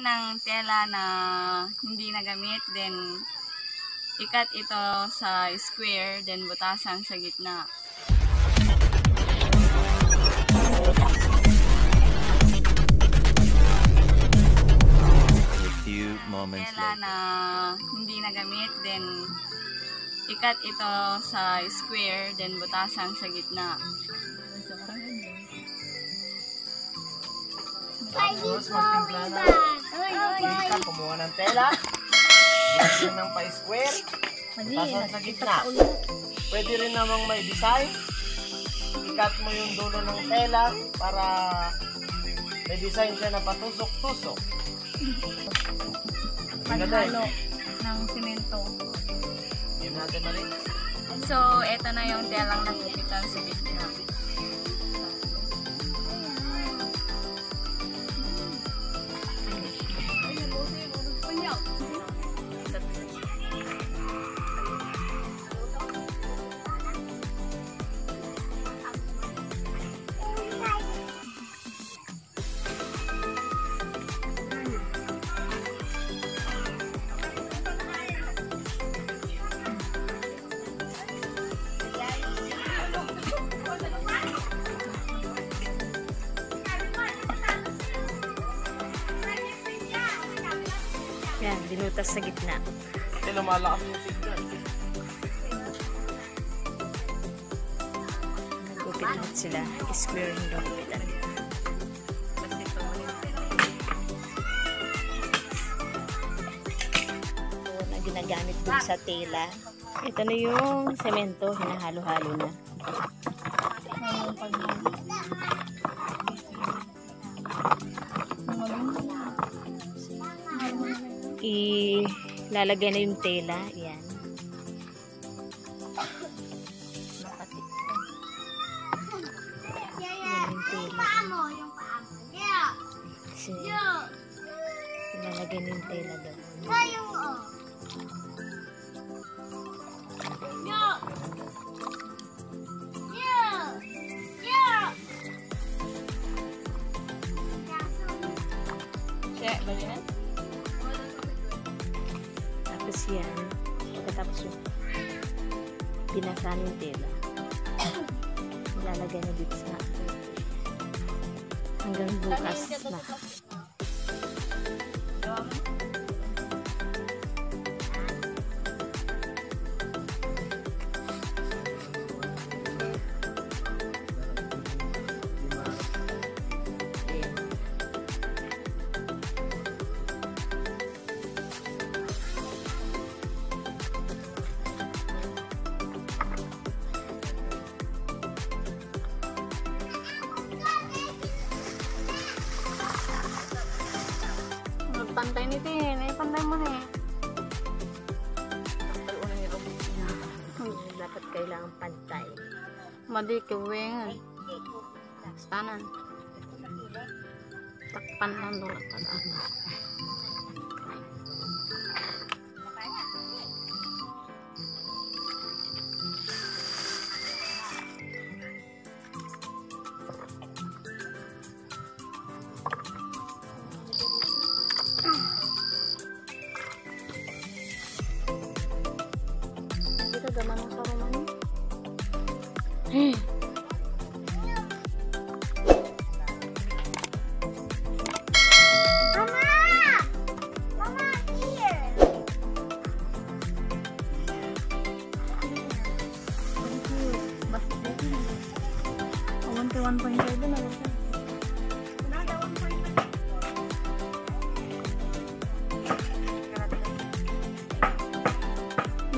ng tela na hindi nagamit, then ikat ito sa square, then butasan sa gitna. A few moments Tela later. na hindi nagamit, then ikat ito sa square, then butasan sa gitna. Tapos magtimpla na. Hindi ka kumuha ng tela. Lagyan ng pa-square. Tasan sa gitna. Pwede rin namang may design. Ikat mo yung dulo ng tela para may design siya na patusok-tusok. Paghalo ng simento. Game natin mali. So, ito na yung telang nagupitan sa gitna. Binutas sa gitna. Kasi lumalakas yung signal. Nagupit ulit sila. Square yung gupitan. Ito na ginagamit dun sa tela. Ito na yung semento. Hinahalo-halo na. Ilalagay na yung tela. Yan. Makati. Yan yung tela. Kasi ilalagay na yung tela doon. Siya, ba yan? Tapos yan. Pagkatapos yung binasaan yung tela. Ilalagay na dito sa hanggang bukas na. Pantay nito eh. Naipantay mo na eh. Dapat kailangan pantay. Madi kiwing. Tanan. Takpan lang doon. Dito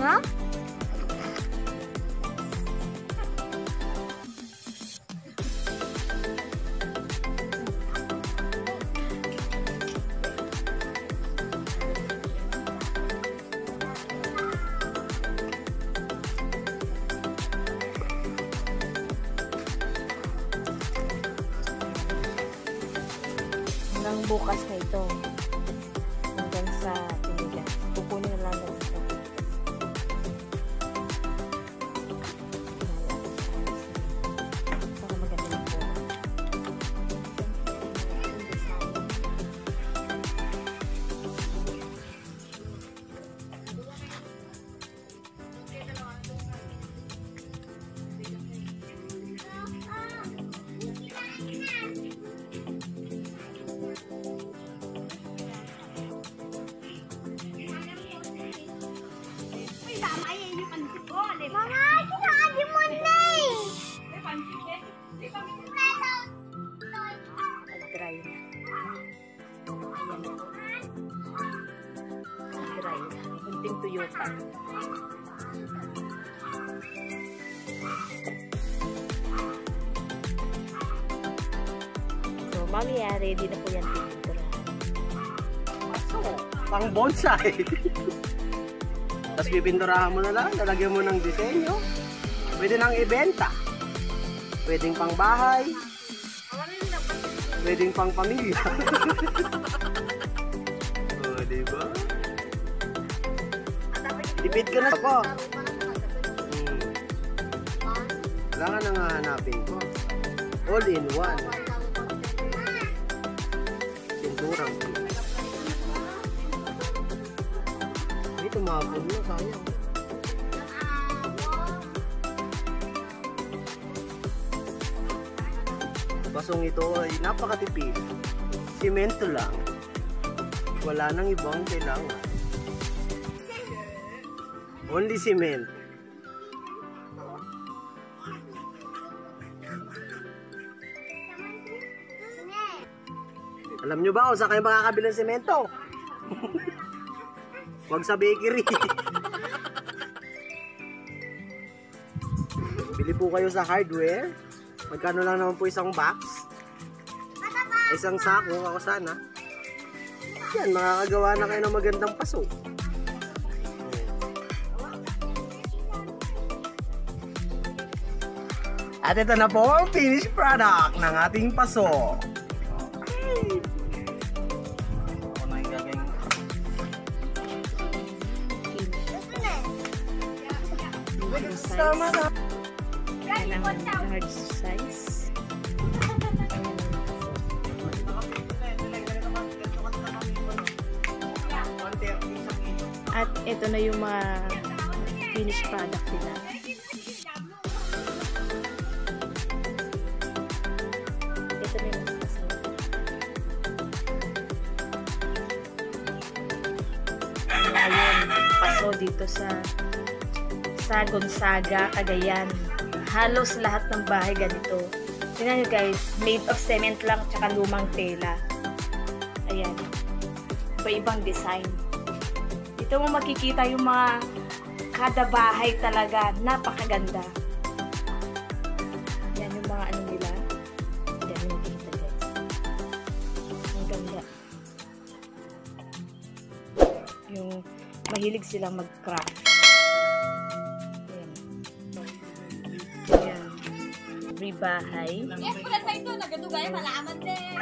Hanggang bukas na ito. Toyota. So, mamaya, ready na po yan pininturahan. So, pang bonsai. Tapos pipinturahan mo na lang, lalagyan mo ng disenyo. Pwede nang ibenta. Pwedeng pang bahay. Pwedeng pang pamilya. oh, di ba? Tipid ka na po. Hmm. Kailangan nang hahanapin ko. All in one. Pinturang ko. Ay, tumapon na, sayang. Basong ito ay napakatipid. Simento lang. Wala nang ibang kailangan. Only cement. Alam nyo ba kung saan kayo makakabili ng semento? Huwag sa bakery. Bili po kayo sa hardware. Magkano lang naman po isang box? Isang sako, ako sana. Yan, makakagawa na kayo ng magandang paso. At ito na po ang finished product ng ating paso. Okay. Tama na. Ang large size. At ito na yung mga finished product nila. Paso dito sa sa Gonzaga, Cagayan. Halos lahat ng bahay ganito. Tingnan nyo guys, made of cement lang tsaka lumang tela. Ayan. Iba-ibang design. Dito mo makikita yung mga kada bahay talaga. Napakaganda. Yan yung mga ano nila. Yan yung makikita guys. Ang ganda. Yung mahilig silang mag-craft. Ayan. Ayan. Every bahay. Yes, pala tayo ito. Nagadugay, malaman din.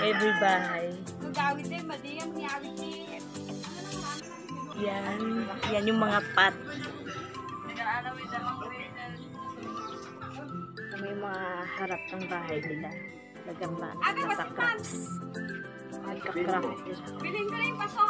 Every bahay. Nagawid din, madiyang niyawid din. Yan. Yan yung mga pot. Yan yung mga harap ng bahay nila. Nagamaan Aga, sila sa crafts. Nagka-craft sila. Bilhin ko na yung paso.